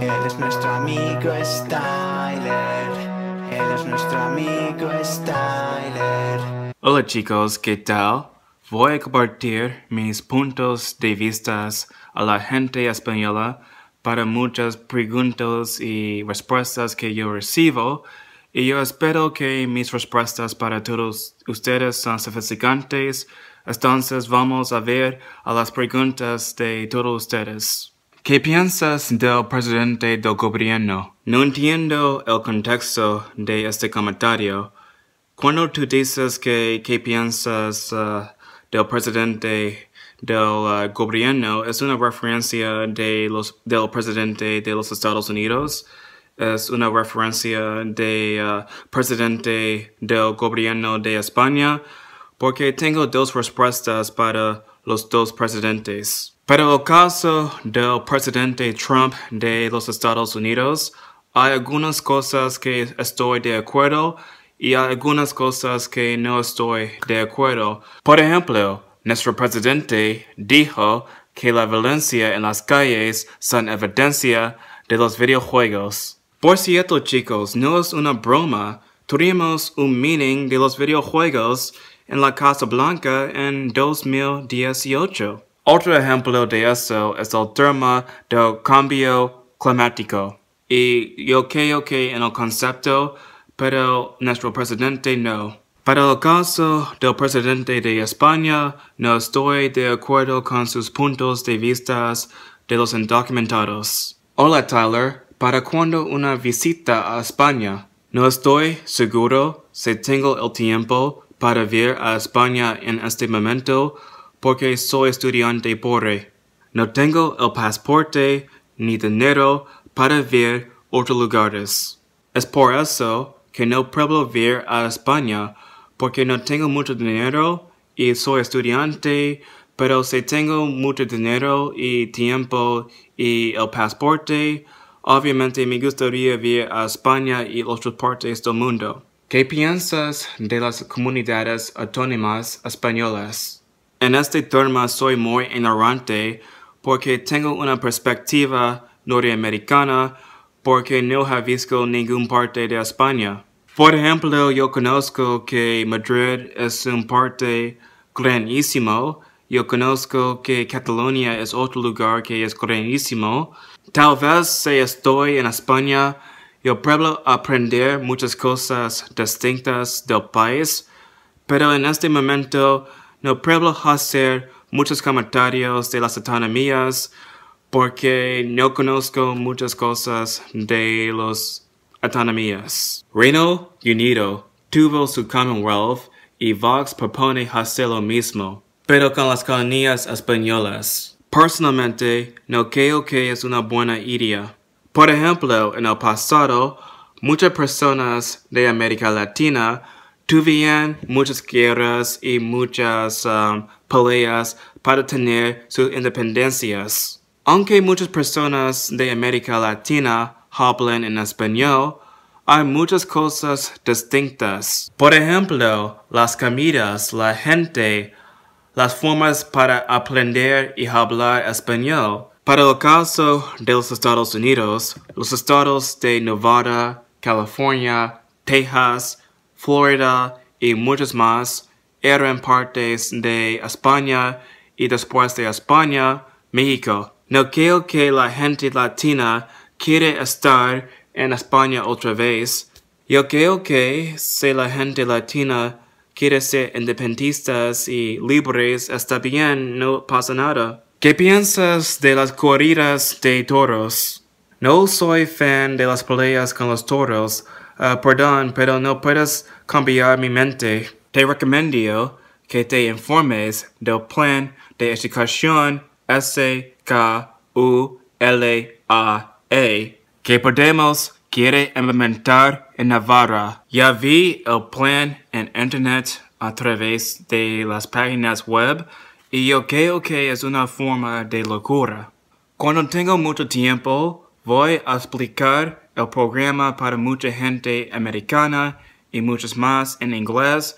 Él es nuestro amigo Styler. Él es nuestro amigo Styler. Hola chicos, ¿qué tal? Voy a compartir mis puntos de vistas a la gente española para muchas preguntas y respuestas que yo recibo y yo espero que mis respuestas para todos ustedes son sofisticantes. Entonces vamos a ver a las preguntas de todos ustedes. ¿Qué piensas del presidente del gobierno? No entiendo el contexto de este comentario. Cuando tú dices que qué piensas uh, del presidente del uh, gobierno, es una referencia de los, del presidente de los Estados Unidos, es una referencia de uh, presidente del gobierno de España, porque tengo dos respuestas para los dos presidentes. Pero el caso del presidente Trump de los Estados Unidos, hay algunas cosas que estoy de acuerdo y algunas cosas que no estoy de acuerdo. Por ejemplo, nuestro presidente dijo que la violencia en las calles son evidencia de los videojuegos. Por cierto, chicos, no es una broma. Tuvimos un meeting de los videojuegos en la Casa Blanca en 2018. Otro ejemplo de eso es el tema del cambio climático. Y yo creo que en el concepto, pero nuestro presidente no. Para el caso del presidente de España, no estoy de acuerdo con sus puntos de vista de los indocumentados. Hola Tyler, ¿para cuándo una visita a España? No estoy seguro si tengo el tiempo para ver a España en este momento porque soy estudiante pobre. No tengo el pasaporte ni dinero para ver otros lugares. Es por eso que no puedo ver a España porque no tengo mucho dinero y soy estudiante, pero si tengo mucho dinero y tiempo y el pasaporte, obviamente me gustaría ver a España y otras partes del mundo. ¿Qué piensas de las comunidades autónomas españolas? En este tema soy muy ignorante porque tengo una perspectiva norteamericana porque no he visto ningún parte de España. Por ejemplo, yo conozco que Madrid es un parte grandísimo. Yo conozco que Cataluña es otro lugar que es grandísimo. Tal vez si estoy en España, yo puedo aprender muchas cosas distintas del país, pero en este momento no puedo hacer muchos comentarios de las autonomías porque no conozco muchas cosas de las autonomías. Reino Unido tuvo su Commonwealth y Vox propone hacer lo mismo, pero con las colonias españolas. Personalmente, no creo que es una buena idea. Por ejemplo, en el pasado, muchas personas de América Latina tuvieron muchas guerras y muchas um, peleas para tener sus independencias. Aunque muchas personas de América Latina hablan en español, hay muchas cosas distintas. Por ejemplo, las comidas, la gente, las formas para aprender y hablar español. Para el caso de los Estados Unidos, los estados de Nevada, California, Texas, Florida y muchos más eran partes de España y después de España, México. No creo que la gente latina quiere estar en España otra vez. Yo creo que si la gente latina quiere ser independentistas y libres, está bien, no pasa nada. ¿Qué piensas de las corridas de toros? No soy fan de las peleas con los toros, uh, perdón, pero no puedes cambiar mi mente. Te recomiendo que te informes del plan de educación S-K-U-L-A-E que Podemos quiere implementar en Navarra. Ya vi el plan en internet a través de las páginas web y yo creo que es una forma de locura. Cuando tengo mucho tiempo, voy a explicar el programa para mucha gente americana y muchos más en inglés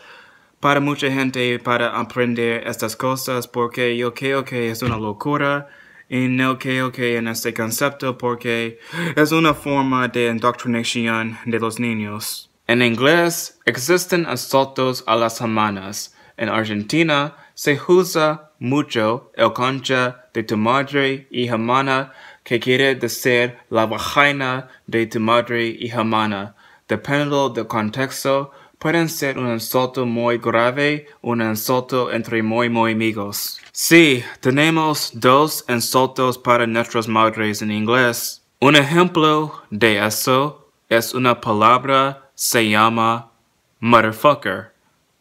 para mucha gente para aprender estas cosas porque yo creo que es una locura y no creo que en este concepto porque es una forma de indoctrinación de los niños. En inglés existen asaltos a las semanas. En Argentina se usa mucho el concha de tu madre y hermana que quiere decir la vagina de tu madre y hermana. Dependiendo del contexto, pueden ser un insulto muy grave, un insulto entre muy muy amigos. Sí, tenemos dos insultos para nuestras madres en inglés. Un ejemplo de eso es una palabra se llama motherfucker.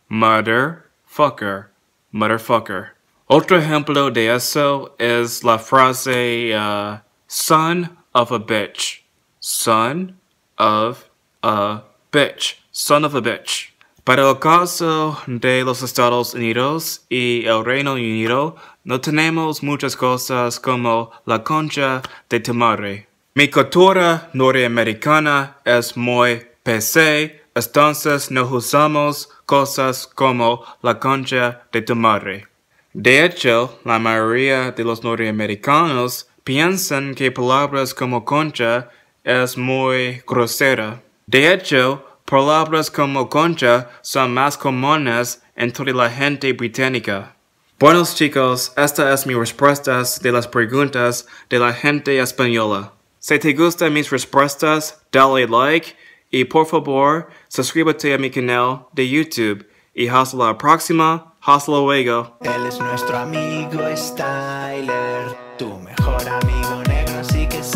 Motherfucker. Motherfucker. Otro ejemplo de eso es la frase uh, son of a bitch. Son of a bitch. Son of a bitch. Para el caso de los Estados Unidos y el Reino Unido, no tenemos muchas cosas como la concha de tu madre. Mi cultura norteamericana es muy PC, entonces no usamos cosas como la concha de tu madre. De hecho, la mayoría de los norteamericanos piensan que palabras como concha es muy grosera. De hecho, palabras como concha son más comunes entre la gente británica. Bueno chicos, esta es mi respuestas de las preguntas de la gente española. Si te gustan mis respuestas, dale like y por favor, suscríbete a mi canal de YouTube y hasta la próxima. Hasta luego. Él es nuestro amigo Styler, tu mejor amigo negro, así que es